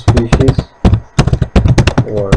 species. Word.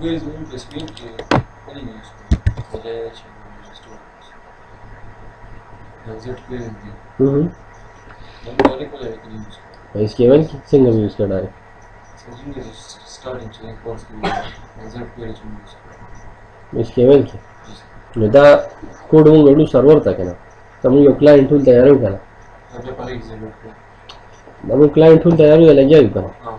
Here is going to explain to any new school, college, and new students. Does it clear in you? Mm-hmm. Then direct college can use. Is given singles use करना है. Singles is starting to course के लिए. Does it clear to use? Is given की. यदा code मग एडू server ताकेना तमु यो क्लायंट टूल तयार होऊ करा आपल्या पहिले एक्झिक्यूट करा मग क्लायंट टूल तयार होऊ लागेल का हाँ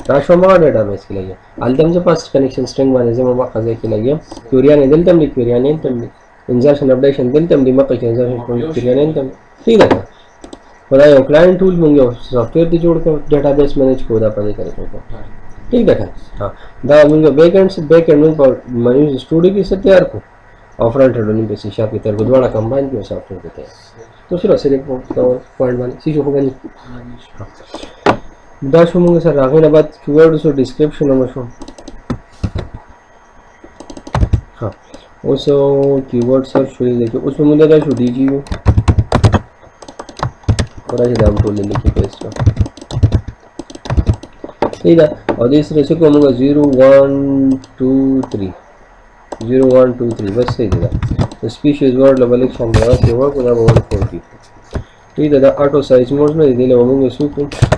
ರಾಶೋಮಾಡಡ ಮೇಸ್ಕಿಲಗೆ ಅಲ್ದಮ್ಜ ಫಸ್ಟ್ ಕನೆಕ್ಷನ್ ಸ್ಟ್ರಿಂಗ್ ಮನೆಜೆ ಮಬ ಖಜಕಿಲಗೆ ಕ್ಯೂರಿಯಾನೆ ದಿಲ್ತಮ್ಲಿ ಕ್ಯೂರಿಯಾನೆ ತಮ್ಲಿ इंजर्शन अपडेशन दिल्तम्ली मकल इंजर्शन क्यूरियाने तम ठीक है खुदा यो क्लाइंट टूल मुंगे सॉफ्टवेयर दी जोड़ को डेटाबेस मैनेज कोदा पदे करे को ठीक देखा हाँ। दा मुंगे बैक से बैक में मनीष स्टूडियो की से तैयार को। और एंड में सी शार्प की तरफ़ कंबाइन किया सॉफ्टवेयर के तैयार तो सिर्फ़ सिर्फ़ पॉइंट वन सी जो होगा नहीं। ದಾಶಮುಂಗ ಸರ್ ರಾಘವೇನಾಬಾದ್ ಕ್ಯೂ ಆರ್ ಸೊ ಡಿಸ್ಕ್ರಿಪ್ಷನ್ ನಮ್ಮ ಶೋ हाँ उस कीवर्ड सर शुरू फिर देखो उसमें मुझे क्या शुरू दीजिए? और ऐसे दाम टोल लिखिए पेस्ट का ये ना और इस रेसे को होगा zero one two three zero one two three बस सही दादा तो स्पीशीज वर्ड लेवल एक शाम दादा सेवा को ना वन फोर्टी ठीक दादा आटो साइज़ मोड में दे दिले वो मुंगे super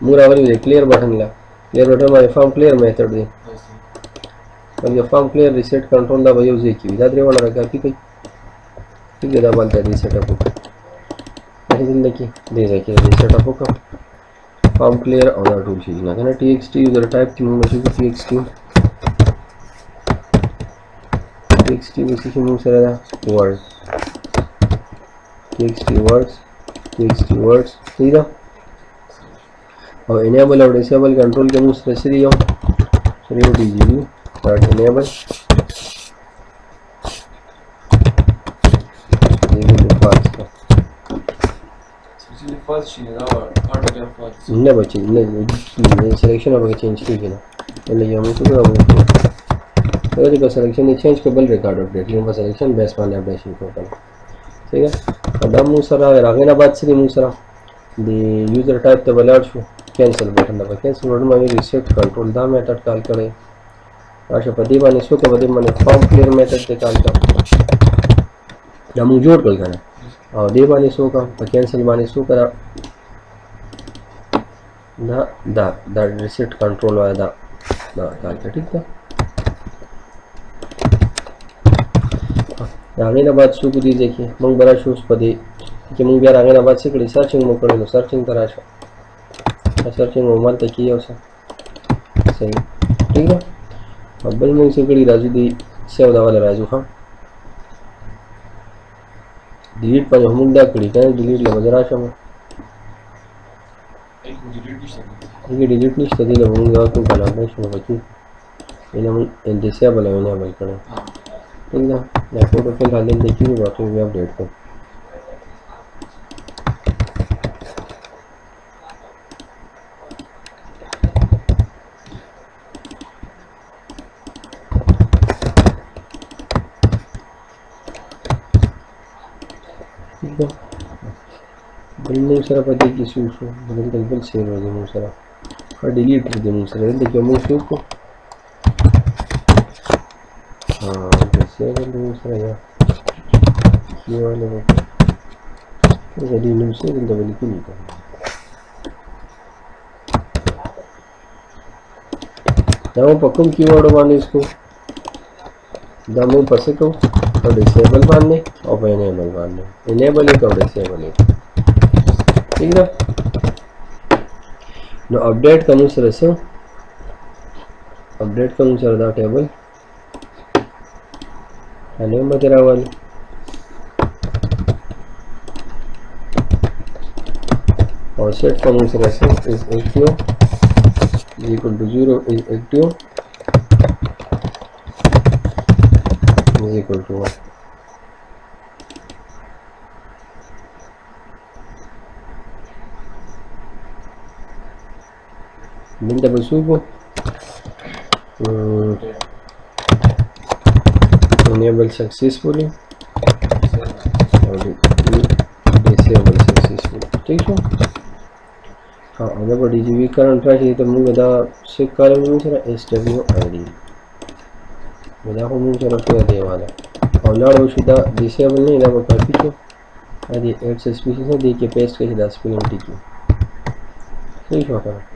ಮೂರವರಿವಿದೆ clear button clear button form clear ಮೆಥಡ್ಗೆ ನಮಗೆ F am clear reset control the by use ಹಾಕಿವಿ ಇದಾದರೆ ಒಳಗೆ ಹಾಕಿ ಕೈ ಹೀಗೆ ದಬಾಲ್ತಾ ರಿಸೆಟ್ ಹಾಕೋಕೆ ಜಿಂದಗಿ दे जाके रीसेट आपको का फॉर्म क्लियर और टूल चीज़ ना कहना txt यूज़र टाइप की मुँह में txt txt उसी के मुँह से रहा word txt words txt words ठीक है और इनेबल और डिसेबल कंट्रोल के मुझसे से दिया हूँ। रेव स्टार्ट इनेबल ಇಲ್ಲ ಬಚ್ಚಿ सिलेक्शन चेंज के बल रिकॉर्ड अपडेट सिलेक्शन बेस वाले अपडेशन को करना ठीक है? अब हम सरा रागिनाबाद से मुसरा दी यूज़र टाइप तो बलाड़ छू कैंसिल बटन दबा कैंसिल बटन में रिसेट कंट्रोल दा मेथड कॉल करें। अच्छा बदी मैंने शू के बदी मैंने फॉर्म क्लियर मेथड से कॉल कर। हम जोड़ कर। करना और दे माने शो का तो कैंसिल माने शो करा ना दा दा रिसेट कंट्रोल वाला दा ना कॉल कर, ठीक था રાંગેના બાદ શું કીધું દેખીએ મંગ બરા શું પદે કે મંગ બે से कड़ी सर्चिंग સર્ચિંગ મોકલેલું સર્ચિંગ કરાશો असर के मोबाइल तकिए उसे सही ठीक है अब्बल से कड़ी राजू दी सेव दावा राजू हाँ डिलीट पर हम दा कड़ी का डिलीट ले मज़ा आशा में ये डिलीट नहीं सदी ले हम दा को कला में शुरू होती इन्हें हम जैसे बला मैंने बल करना ठीक है ना फ़ोटो फ़िलहाल देखिए बाकी मैं अपडेट करूँ ಮೂಸರಪತಿ ಕಿಸು ಅದನ್ನು ಕಲ್ಪಲ್ ಸೇವ್ ಆಗಿದೆ ಮೂಸರ ಹಾಂ ಡಿಲೀಟ್ ಇದೆ ಮೂಸರ ಎಲ್ಲಿಗೆ ಮೂಸು ಹಾಂ ಸೇವ್ ಅಲ್ಲಿ ಮೂಸರ ಗಡಿ ನಿಮಿಷದಿಂದ ಬಲಿಕೆ ನೀಟ ನಾವು ಪಕ್ಕಂ कीवर्ड माने इसको दमो पसे को और डिसेबल मानने और इनेबल मानने इनेबल एक और डिसेबल एक ठीक है now update comes resume update comes the table అనే మధ్య రావాలి offset comes resume is active is equal to 0 is active is equal to 1 Minta bersubuh hmm, enable successfully. Disable successfully ठीक है हाँ अगर बड़ी जी भी करंट रही तो मुझे बता से कारण में sir S W I D बता को मुझे सर पूरा दे वाला और लड़ वो सीधा डिसेबल नहीं वो काफ़ी क्यों अरे एड से स्पीशीज है देखिए पेस्ट कैसे दस स्पेलिंग टी की सही show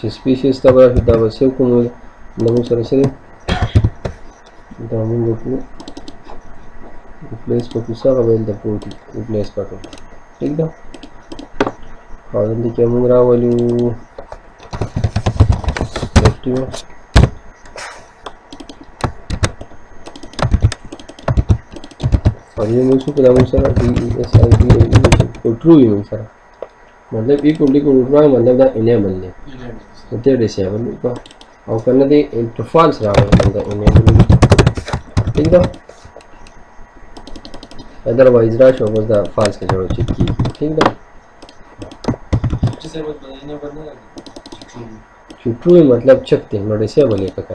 Ce specie estava ajudava seu comando la înțelegere Doamnul cu replace făcusa avem de punct replace pe acolo. ठीक था और हम देखिए मुंगरा वैल्यू सेफ्टी में और ये मुझको पता मुझे सारा D E S I D को ट्रू ही मुझे सारा मतलब ये कुंडली को उठना मतलब दा इन्हें मिलने instead disable because అవకన్నది into false రావాలి ముందు enable కింద otherwise ra show was the false ka jawab check ki theek hai disable badalne badna true true मतलब चेक थे नो डिसेबल है का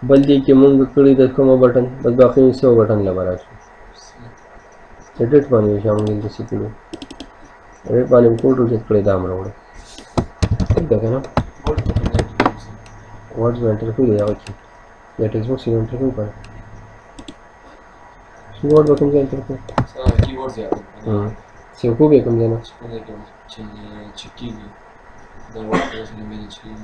के बल दी के मुंग कड़ी द कोमा बटन बस बाकी से बटन लगा रहा एडिट पानी शामिल जैसे कड़ी एडिट पानी को टू जेट कड़ी दाम रोड ठीक है ना? वर्ड्स में एंटर कर दिया बच्चे या टेक्स्ट बॉक्स में एंटर कर कीवर्ड बकम से एंटर कर कीवर्ड्स याद हम्म। से को भी कम देना। Spune că cine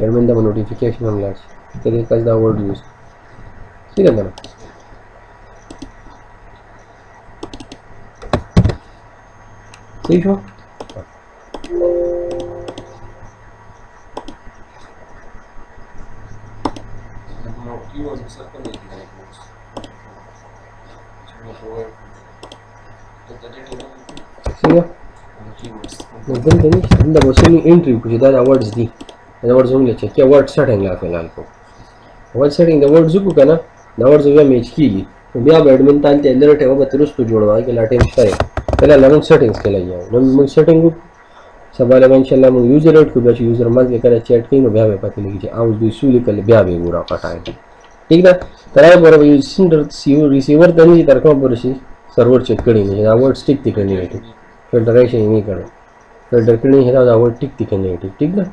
admin the notification on latch can catch the word used See ठीक See you. Then finish. Then the person entry, which is that awards the. and the word only check. Yeah word को word kala alko word starting का ना zuku kana the words we match ki India badminton के अंदर ठेवा बतरुस तो जोड़वा के latte पे। पहले लगन सेटिंग्स के लिए लमन सेटिंग सवाल में इंशाल्लाह मु यूज़र रेट को बेच यूज़र मत के करे चैट की नो ब्यावे पति लिखी आउस भी सु लिखल ब्यावे पूरा पटाए ठीक ना? तराय पर यूज़ सीओ रिसीवर पर सी सर्वर चेक करी वर्ड स्टिक दिखनी है फिर नहीं करो। है ना टिक दिखनी है ठीक ना?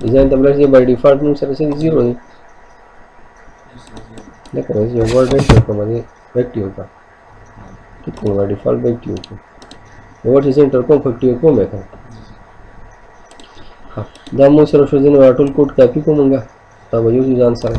design templates by default means services is zero देखो ये वर्ड बैक ट्यूब का मतलब बैक ट्यूब का ठीक है बाय डिफ़ॉल्ट बैक ट्यूब का वर्ड इज़ इंटर को फैक्ट्री को मैं का हाँ दामो सरस्वती ने वाटुल कोड कॉपी को मंगा तब यूज़ इज़ आंसर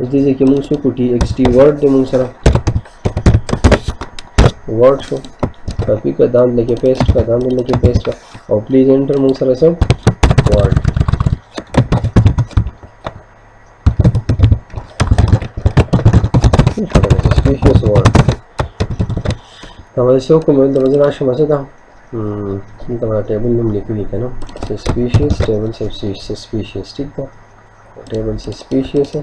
jadi कि मुँह से कुटी एक्सटी वर्ड दे मुँह सरा वर्ड को कॉपी का dam लेके पेस्ट का dam लेके पेस्ट का, और प्लीज़ एंटर मुँह सरा सब वर्ड स्पेशियस वर्ड तमारे सबको मैं तो तमारे आशा मचे था। हम्म तो हमारा टेबल नंबर लिख लिखा ना। सस्पिशियस टेबल सस्पिशियस ठीक है। टेबल सस्पिशियस है।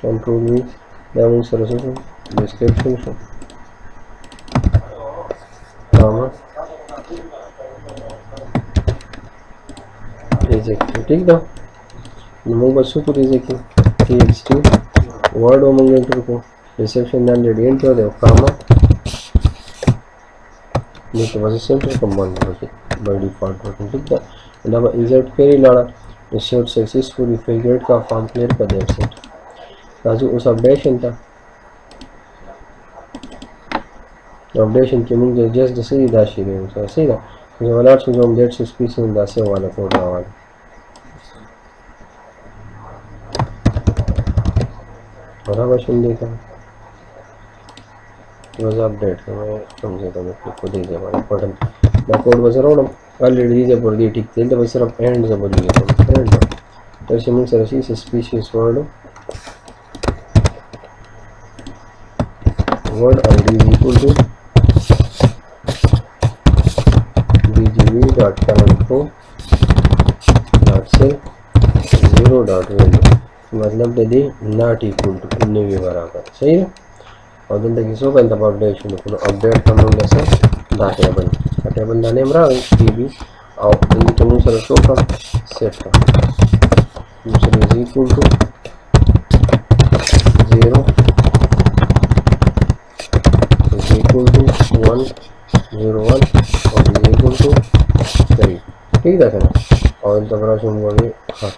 control means down solution description comma reject ठीक था मूव बच्चों को reject txt word among enter को reception and gradient हो देखो comma नेक्स्ट पोजीशन पे कंबाइन होगी बाय डिफ़ॉल्ट वर्किंग ठीक था अब इंसर्ट क्वेरी लाना इंसर्ट सक्सेसफुली फिगरेट का फॉर्म क्लियर कर देते हैं राजू, उस अपडेशन था। अपडेशन के मुझे जस्ट सही दाशी रहे उसे सही था। जो वाला जो हम डेट से स्पीच में दासे वाला कोड वाला अब सुन देखा। was update कम से कम को दे दिया हमारे बटन मैं कोड बस रहा हूँ ऑलरेडी दीजिए पर दिए ठीक थे तो बस सिर्फ़ एंड से बोलिए तो एंड तो इसे मुझे sir C suspicious word word id is equal to bgv.canonpro.cell 0 dot value मतलब दे दी नॉट इक्वल टू इन्हें भी बराबर। सही है? और दिन तक इसो कंत अपडेशन को अपडेट करना होगा सर दा टेबल का टेबल दा नेम रहा है टीबी और इन तो सर शो का सेट का दूसरे is equal to zero equal to 1 0 1 और ये equal to 3 ठीक था ना और इन तरह से हम बोले हाँ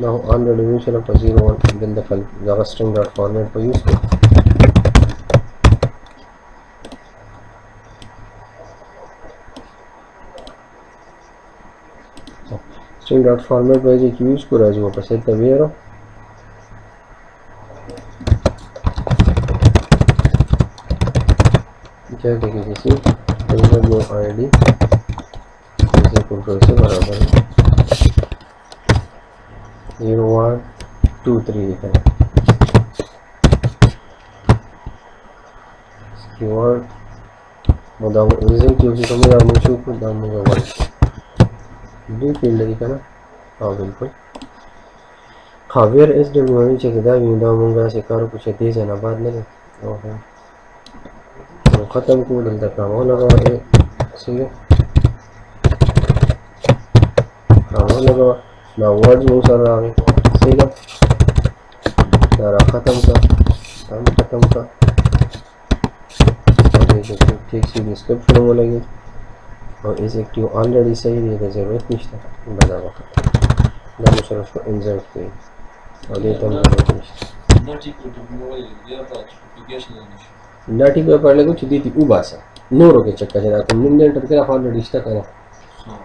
ना हो आंध्र डिवीज़न से लगभग 0 1 इधर दफल जावा स्ट्रिंग डॉट फॉर्मेट पर यूज़ कर स्ट्रिंग डॉट फॉर्मेट पर जो यूज़ करा जो पसंद तभी है ना वापस है तभी यारो एसडब्ल्यू आई डी से बराबर है। ज़ीरो वन टू थ्री लिखा है। Keyword damu result yau shi kuma damu shi ku damu ga wani duk fil da kana हाँ बिल्कुल। खाबिर एस डब्ल्यू एन चेक दा भी दामुंगा से कार कुछ दे जाना बाद में ओहो खत्म को डलता काम हो लगा ए सही है काम हो लगा ना वर्ड्स बहुत सारा आ गए सही है सारा खत्म का काम खत्म का ठीक सी डिस्क्रिप्शन में लगी और इस एक्टिव ऑलरेडी सही है तो ज़रूरत नहीं था बना वक्त da musu rasu insert page a dai tambaye shi Not නාටි පඩලකු චිදීති උබාස නෝරෝක චක්කජනාකම් නින්දෙන් ටර්කන ෆාල්ල ඩිෂ්ට කරා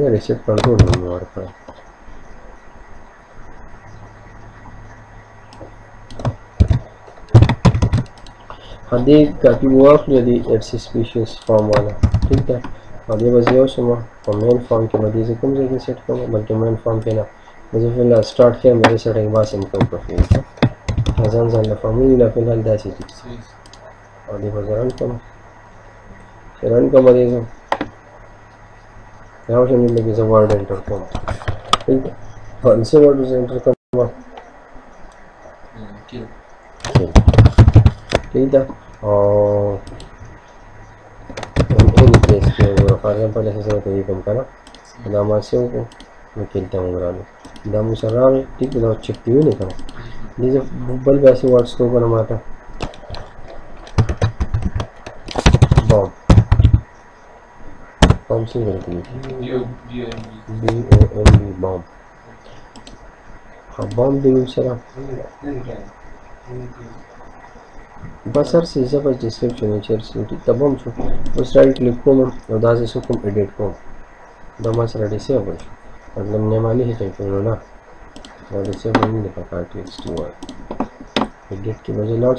ये रिसेट कर दो न्यूयॉर्क पर हाँ देख हदीका की वर्क यदि एट्स स्पीशीज फॉर्म वाला ठीक है और ये बस ये हो सुमा और मेन फॉर्म के बाद इसे कम जगह सेट करो बल्कि मेन फॉर्म के ना मुझे फ़िलहाल स्टार्ट किया मेरे सेटिंग बास इनकम प्रोफ़ाइल का हजान जान फॉर्मूला फ़िलहाल दस दैट इज़ और ये बस रन करो रन करो मरीज़ यहाँ से मिलने की वर्ड एंटर करो ठीक है हाँ इसे वर्ड एंटर करो kill ठीक है और इन केस के फॉर एग्जांपल ऐसे से तो ये कम करा दामा से को मैं खेलता हूँ ग्रा लो दामू सर रहा है ठीक है चिपती हुई नहीं करा जैसे वर्ड्स को बॉम्ब बॉम्ब से गलती है। B O M B bomb हाँ बॉम्ब भी करा बसर से जबर डिस्क्रिप्शन है चेयर से ठीक तब हम छो उस राइट क्लिक को हम उदास से को एडिट को दमा से रेडी से अब मतलब ने माली है चाहिए तो ना। रेडी से वो नहीं लिखा का टेक्स्ट वर्ड एडिट की वजह lot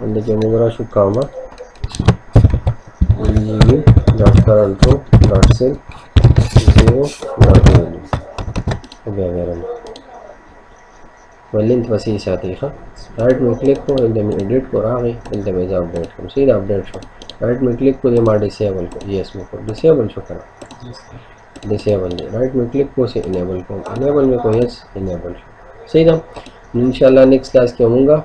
shi kama gb dot current ko dot cell 0 dot value. अभी आ गया लेंथ वसी साथ ही हाँ राइट में को एडिट को रहा है एकदम ऐसा अपडेट करो. सीधा अपडेट शो राइट में क्लिक को ये मार डिसेबल को यस में को डिसेबल शो करा. डिसेबल दे राइट में क्लिक को से इनेबल को इनेबल में को यस इनेबल सही था इंशाल्लाह नेक्स्ट क्लास के होऊँगा.